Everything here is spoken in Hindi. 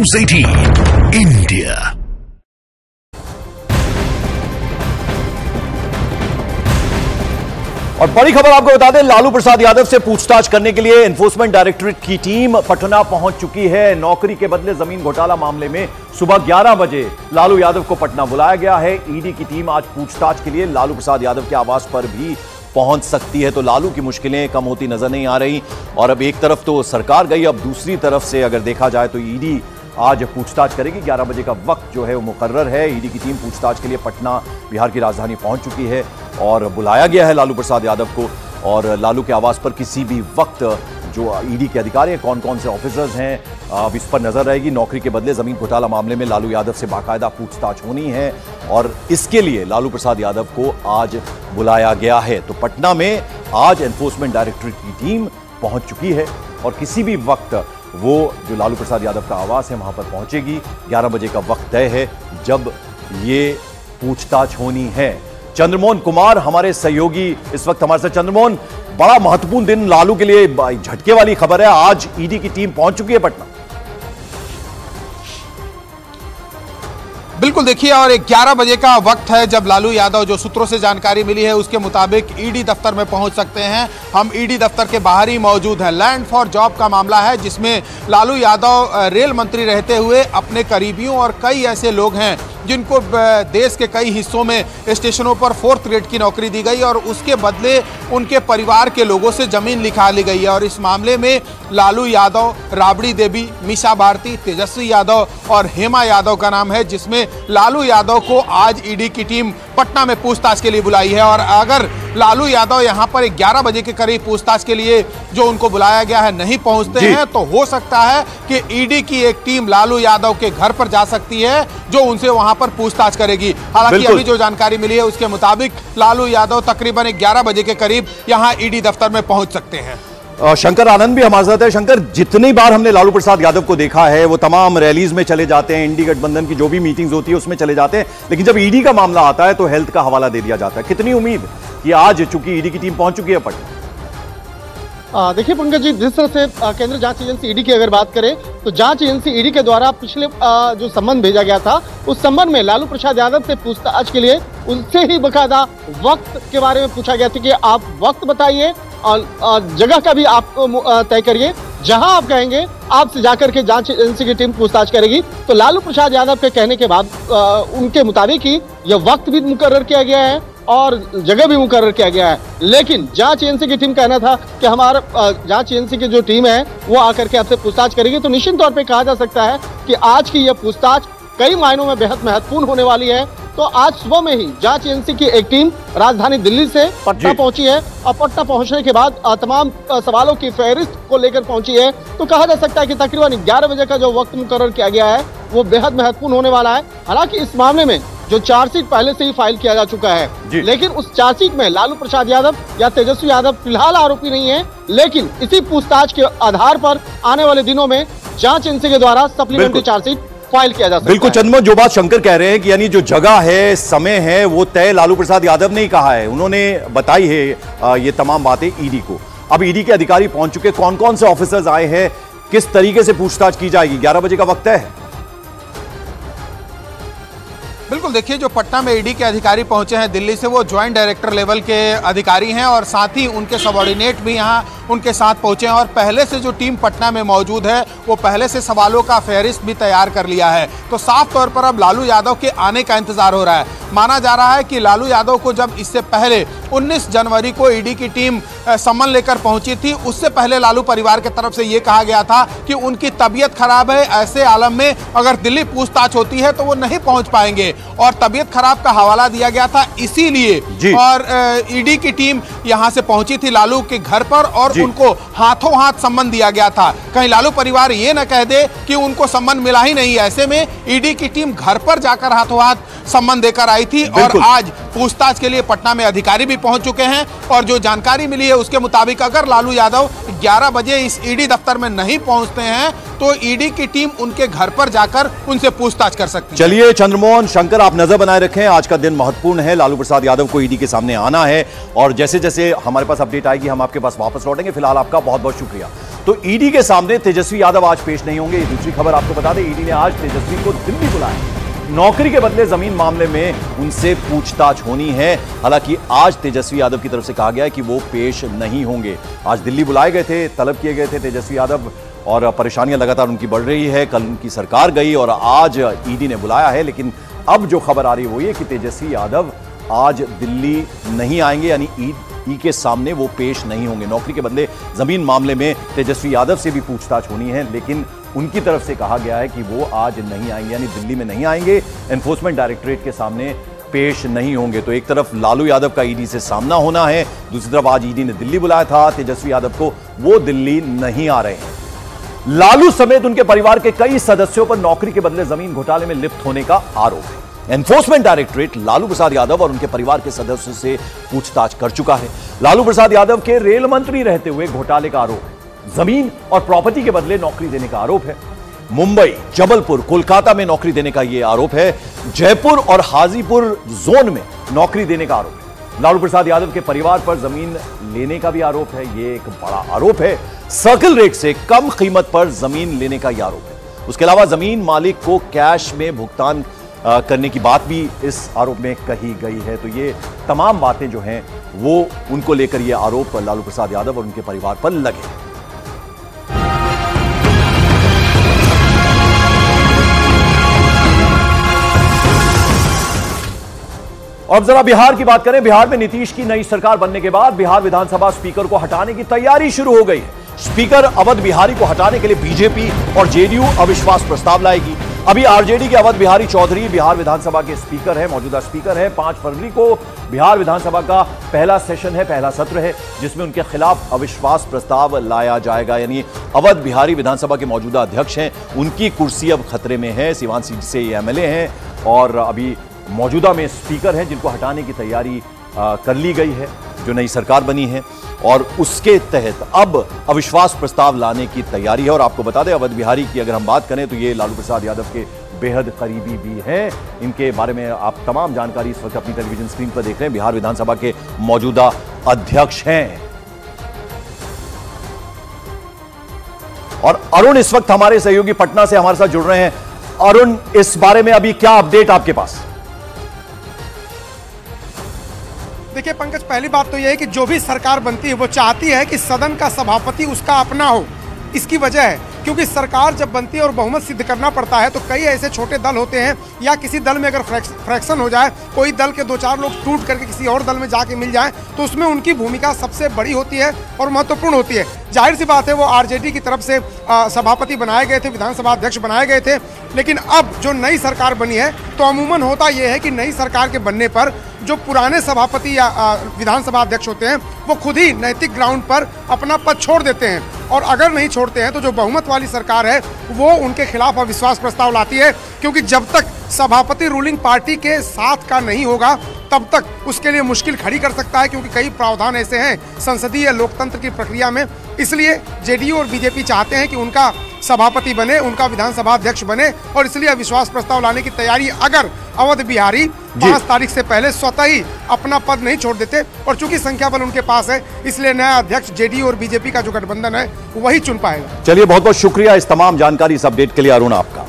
न्यूज़ 18 इंडिया और बड़ी खबर आपको बता दें, लालू प्रसाद यादव से पूछताछ करने के लिए एनफोर्समेंट डायरेक्टोरेट की टीम पटना पहुँच चुकी है। नौकरी के बदले ज़मीन घोटाला मामले में सुबह 11 बजे लालू यादव को पटना बुलाया गया है। ईडी की टीम आज पूछताछ के लिए लालू प्रसाद यादव के आवास पर भी पहुँच सकती है। तो लालू की मुश्किलें कम होती नज़र नहीं आ रही। और अब एक तरफ़ तो सरकार गई, अब दूसरी तरफ़ से अगर देखा जाए तो ईडी आज पूछताछ करेगी। 11 बजे का वक्त जो है वो मुकर्र है। ईडी की टीम पूछताछ के लिए पटना, बिहार की राजधानी पहुँच चुकी है और बुलाया गया है लालू प्रसाद यादव को। और लालू के आवास पर किसी भी वक्त जो ईडी के अधिकारी हैं कौन कौन से ऑफिसर्स हैं अब इस पर नज़र रहेगी। नौकरी के बदले ज़मीन घोटाला मामले में लालू यादव से बाकायदा पूछताछ होनी है और इसके लिए लालू प्रसाद यादव को आज बुलाया गया है। तो पटना में आज एनफोर्समेंट डायरेक्टरेट की टीम पहुँच चुकी है और किसी भी वक्त वो, जो लालू प्रसाद यादव का आवास है, वहाँ पर पहुंचेगी। 11 बजे का वक्त तय है, जब ये पूछताछ होनी है। चंद्रमोहन कुमार, हमारे सहयोगी इस वक्त हमारे साथ। चंद्रमोहन, बड़ा महत्वपूर्ण दिन लालू के लिए झटके वाली खबर है। आज ईडी की टीम पहुँच चुकी है पटना। बिल्कुल देखिए, और 11 बजे का वक्त है जब लालू यादव जो सूत्रों से जानकारी मिली है, उसके मुताबिक ईडी दफ्तर में पहुँच सकते हैं। हम ईडी दफ्तर के बाहर ही मौजूद हैं। लैंड फॉर जॉब का मामला है, जिसमें लालू यादव रेल मंत्री रहते हुए अपने करीबियों और कई ऐसे लोग हैं जिनको देश के कई हिस्सों में स्टेशनों पर फोर्थ ग्रेड की नौकरी दी गई और उसके बदले उनके परिवार के लोगों से ज़मीन लिखा ली गई है। और इस मामले में लालू यादव, राबड़ी देवी, मीशा भारती, तेजस्वी यादव और हेमा यादव का नाम है, जिसमें लालू यादव को आज ईडी की टीम पटना में पूछताछ के लिए बुलाई है और अगर लालू यादव यहाँ पर 11 बजे के करीब पूछताछ के लिए जो उनको बुलाया गया है नहीं पहुँचते हैं तो हो सकता है कि ईडी की एक टीम लालू यादव के घर पर जा सकती है जो उनसे वहाँ पर पूछताछ करेगी। हालाँकि अभी जो जानकारी मिली है उसके मुताबिक लालू यादव तकरीबन ग्यारह बजे के करीब यहाँ ईडी दफ्तर में पहुँच सकते हैं। शंकर आनंद भी हमारे साथ है। शंकर जितनी बार हमने लालू प्रसाद यादव को देखा है वो तमाम रैलीज में चले जाते हैं इंडी गठबंधन की जो भी मीटिंग्स होती है उसमें चले जाते हैं। लेकिन जब ईडी का मामला आता है तो हेल्थ का हवाला दे दिया जाता है। कितनी उम्मीद कि आज चूँकि ईडी की टीम पहुँच चुकी है पटना। देखिए पंकज जी जिस तरह से केंद्र जाँच एजेंसी ईडी की अगर बात करें तो जाँच एजेंसी ईडी के द्वारा पिछले आ, जो संबंध भेजा गया था उस संबंध में लालू प्रसाद यादव से पूछताछ के लिए उनसे ही बकायदा वक्त के बारे में पूछा गया था कि आप वक्त बताइए जगह का भी आप तय करिए। जहाँ आप कहेंगे, आपसे जाकर के जाँच एजेंसी की टीम पूछताछ करेगी। तो लालू प्रसाद यादव के कहने के बाद उनके मुताबिक ही यह वक्त भी मुकर्र किया गया है और जगह भी मुकर किया गया है। लेकिन जाँच एजेंसी की टीम कहना था कि हमारा जाँच एजेंसी की जो टीम है, वो आकर के आपसे पूछताछ करेगी। तो निश्चित तौर पर कहा जा सकता है कि आज की यह पूछताछ कई मायनों में बेहद महत्वपूर्ण होने वाली है। तो आज सुबह में ही जाँच एजेंसी की एक टीम राजधानी दिल्ली से पटना पहुँची है। और पटना पहुँचने के बाद तमाम सवालों की फहरिस्त को लेकर पहुँची है। तो कहा जा सकता है कि तकरीबन 11 बजे का जो वक्त मुकर किया गया है वो बेहद महत्वपूर्ण होने वाला है। हालाँकि इस मामले में जो चार्जशीट पहले से ही फ़ाइल किया जा चुका है लेकिन उस चार्जशीट में लालू प्रसाद यादव या तेजस्वी यादव फ़िलहाल आरोपी नहीं है लेकिन इसी पूछताछ के आधार पर आने वाले दिनों में जाँच एजेंसी के द्वारा सप्लीमेंट्री चार्जशीट फ़ाइल किया जा सकता बिल्कुल चंद्रमा जो बात शंकर कह रहे हैं कि यानी जो जगह है समय है वो तय लालू प्रसाद यादव ने ही कहा है। उन्होंने बताई है ये तमाम बातें ईडी को। अब ईडी के अधिकारी पहुँच चुके कौन कौन से ऑफिसर्स आए हैं? किस तरीके से पूछताछ की जाएगी? ग्यारह बजे का वक्त है। बिल्कुल देखिए जो पटना में ईडी के अधिकारी पहुँचे हैं दिल्ली से वो ज्वाइंट डायरेक्टर लेवल के अधिकारी हैं और साथ ही उनके सबॉर्डिनेट भी यहाँ उनके साथ पहुँचे हैं और पहले से जो टीम पटना में मौजूद है वो पहले से सवालों का फहरिस्त भी तैयार कर लिया है। तो साफ़ तौर पर अब लालू यादव के आने का इंतज़ार हो रहा है। माना जा रहा है कि लालू यादव को जब इससे पहले 19 जनवरी को ईडी की टीम समन लेकर पहुँची थी उससे पहले लालू परिवार की तरफ़ से ये कहा गया था कि उनकी तबीयत खराब है ऐसे आलम में अगर दिल्ली पूछताछ होती है तो वो नहीं पहुँच पाएँगे। और तबीयत खराब का हवाला दिया गया था इसीलिए और ईडी की टीम यहाँ से पहुँची थी लालू के घर पर और उनको हाथों हाथ संबंध दिया गया था। कहीं लालू परिवार ये न कह दे कि उनको संबंध मिला ही नहीं। ऐसे में ईडी की टीम घर पर जाकर हाथों हाथ संबंध देकर आई थी और आज पूछताछ के लिए पटना में अधिकारी भी पहुँच चुके हैं और जो जानकारी मिली है उसके मुताबिक अगर लालू यादव 11 बजे इस ईडी दफ्तर में नहीं पहुँचते हैं तो ईडी की टीम उनके घर पर जाकर उनसे पूछताछ कर सकती है। चलिए चंद्रमोहन, शंकर आप नज़र बनाए रखें। आज का दिन महत्वपूर्ण है। लालू प्रसाद यादव को ईडी के सामने आना है। और जैसे जैसे हमारे पास अपडेट आएगी, हम आपके पास वापस लौटेंगे। फ़िलहाल आपका बहुत बहुत शुक्रिया। तो ईडी के सामने तेजस्वी यादव आज पेश नहीं होंगे। दूसरी खबर आपको बता दें ईडी ने आज तेजस्वी को दिल्ली बुलाया नौकरी के बदले ज़मीन मामले में उनसे पूछताछ होनी है। हालाँकि आज तेजस्वी यादव की तरफ़ से कहा गया है कि वो पेश नहीं होंगे। आज दिल्ली बुलाए गए थे, तलब किए गए थे तेजस्वी यादव। और परेशानियाँ लगातार उनकी बढ़ रही है। कल उनकी सरकार गई और आज ईडी ने बुलाया है, लेकिन अब जो खबर आ रही है वो ये कि तेजस्वी यादव आज दिल्ली नहीं आएँगे, यानी ई के सामने वो पेश नहीं होंगे। नौकरी के बदले ज़मीन मामले में तेजस्वी यादव से भी पूछताछ होनी है, लेकिन उनकी तरफ़ से कहा गया है कि वो आज नहीं आएँगे, यानी दिल्ली में नहीं आएँगे। एनफोर्समेंट डायरेक्टरेट के सामने पेश नहीं होंगे। तो एक तरफ़ लालू यादव का ईडी से सामना होना है, दूसरी तरफ़ आज ईडी ने दिल्ली बुलाया था, तेजस्वी यादव को वो दिल्ली नहीं आ रहे हैं। लालू समेत उनके परिवार के कई सदस्यों पर नौकरी के बदले ज़मीन घोटाले में लिप्त होने का आरोप है। एनफोर्समेंट डायरेक्टरेट लालू प्रसाद यादव और उनके परिवार के सदस्यों से पूछताछ कर चुका है। लालू प्रसाद यादव के रेल मंत्री रहते हुए घोटाले का आरोप है। ज़मीन और प्रॉपर्टी के बदले नौकरी देने का आरोप है। मुंबई, जबलपुर, कोलकाता में नौकरी देने का यह आरोप है। जयपुर और हाजीपुर जोन में नौकरी देने का आरोप है। लालू प्रसाद यादव के परिवार पर ज़मीन लेने का भी आरोप है। यह एक बड़ा आरोप है। सर्कल रेट से कम कीमत पर ज़मीन लेने का यह आरोप है। उसके अलावा ज़मीन मालिक को कैश में भुगतान करने की बात भी इस आरोप में कही गई है। तो ये तमाम बातें जो हैं, वो उनको लेकर ये आरोप लालू प्रसाद यादव और उनके परिवार पर लगे। और जरा बिहार की बात करें। बिहार में नीतीश की नई सरकार बनने के बाद बिहार विधानसभा स्पीकर को हटाने की तैयारी शुरू हो गई है। स्पीकर अवध बिहारी को हटाने के लिए बीजेपी और जेडीयू अविश्वास प्रस्ताव लाएगी। अभी आरजेडी के अवध बिहारी चौधरी बिहार विधानसभा के स्पीकर हैं, मौजूदा स्पीकर हैं। पाँच फरवरी को बिहार विधानसभा का पहला सेशन है, पहला सत्र है, जिसमें उनके खिलाफ अविश्वास प्रस्ताव लाया जाएगा। यानी अवध बिहारी विधानसभा के मौजूदा अध्यक्ष हैं, उनकी कुर्सी अब खतरे में है। सिवान सीट से एमएलए हैं और अभी मौजूदा में स्पीकर हैं, जिनको हटाने की तैयारी कर ली गई है। जो नई सरकार बनी है और उसके तहत अब अविश्वास प्रस्ताव लाने की तैयारी है। और आपको बता दें, अवध बिहारी की अगर हम बात करें तो ये लालू प्रसाद यादव के बेहद करीबी भी हैं। इनके बारे में आप तमाम जानकारी इस वक्त अपनी टेलीविज़न स्क्रीन पर देख रहे हैं। बिहार विधानसभा के मौजूदा अध्यक्ष हैं। और अरुण इस वक्त हमारे सहयोगी पटना से हमारे साथ जुड़ रहे हैं। अरुण, इस बारे में अभी क्या अपडेट आपके पास? देखिए पंकज, पहली बात तो यह है कि जो भी सरकार बनती है, वो चाहती है कि सदन का सभापति उसका अपना हो। इसकी वजह है। क्योंकि सरकार जब बनती है और बहुमत सिद्ध करना पड़ता है तो कई ऐसे छोटे दल होते हैं या किसी दल में अगर फ्रैक्शन हो जाए, कोई दल के दो चार लोग टूट करके किसी और दल में जाके मिल जाए तो उसमें उनकी भूमिका सबसे बड़ी होती है और महत्वपूर्ण होती है। ज़ाहिर सी बात है, वो आरजेडी की तरफ़ से सभापति बनाए गए थे, विधानसभा अध्यक्ष बनाए गए थे, लेकिन अब जो नई सरकार बनी है तो अमूमन होता यह है कि नई सरकार के बनने पर जो पुराने सभापति या विधानसभा अध्यक्ष होते हैं, वो खुद ही नैतिक ग्राउंड पर अपना पद छोड़ देते हैं। और अगर नहीं छोड़ते हैं तो जो बहुमत वाली सरकार है, वो उनके खिलाफ अविश्वास प्रस्ताव लाती है। क्योंकि जब तक सभापति रूलिंग पार्टी के साथ का नहीं होगा, तब तक उसके लिए मुश्किल खड़ी कर सकता है, क्योंकि कई प्रावधान ऐसे हैं संसदीय लोकतंत्र की प्रक्रिया में। इसलिए जेडीयू और बीजेपी चाहते हैं कि उनका सभापति बने, उनका विधानसभा अध्यक्ष बने, और इसलिए अविश्वास प्रस्ताव लाने की तैयारी। अगर अवध बिहारी पाँच तारीख से पहले स्वतः ही अपना पद नहीं छोड़ देते और चूँकि संख्या बल उनके पास है इसलिए नया अध्यक्ष जेडीयू और बीजेपी का जो गठबंधन है वही चुन पाएगा। चलिए बहुत बहुत शुक्रिया इस तमाम जानकारी इस अपडेट के लिए अरुण आपका।